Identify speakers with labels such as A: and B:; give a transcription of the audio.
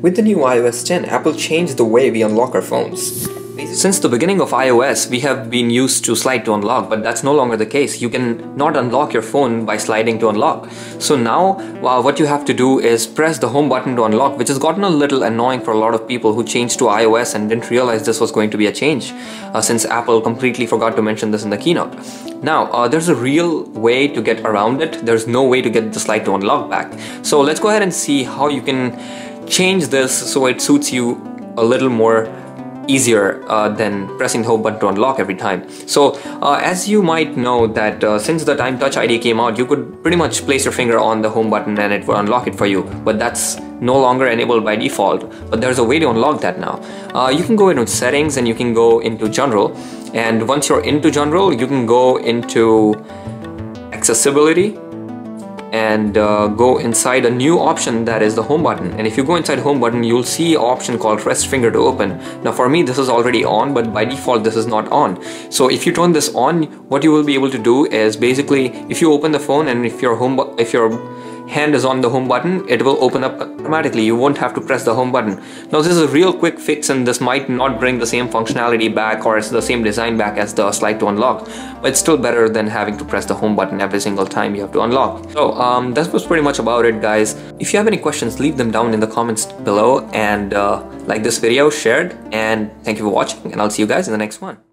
A: With the new iOS 10, Apple changed the way we unlock our phones. Since the beginning of iOS, we have been used to slide to unlock, but that's no longer the case. You can not unlock your phone by sliding to unlock. So now, well, what you have to do is press the home button to unlock, which has gotten a little annoying for a lot of people who changed to iOS and didn't realize this was going to be a change, uh, since Apple completely forgot to mention this in the keynote. Now, uh, there's a real way to get around it. There's no way to get the slide to unlock back. So let's go ahead and see how you can change this so it suits you a little more easier uh, than pressing the home button to unlock every time. So uh, as you might know that uh, since the time Touch ID came out, you could pretty much place your finger on the home button and it would unlock it for you. But that's no longer enabled by default. But there's a way to unlock that now. Uh, you can go into settings and you can go into general. And once you're into general, you can go into accessibility and uh, go inside a new option that is the home button. And if you go inside home button you'll see option called rest finger to open. Now for me this is already on but by default this is not on. So if you turn this on what you will be able to do is basically if you open the phone and if your home if your hand is on the home button, it will open up automatically. You won't have to press the home button. Now this is a real quick fix and this might not bring the same functionality back or the same design back as the slide to unlock, but it's still better than having to press the home button every single time you have to unlock. So um, that was pretty much about it guys. If you have any questions, leave them down in the comments below and uh, like this video, share it, and thank you for watching and I'll see you guys in the next one.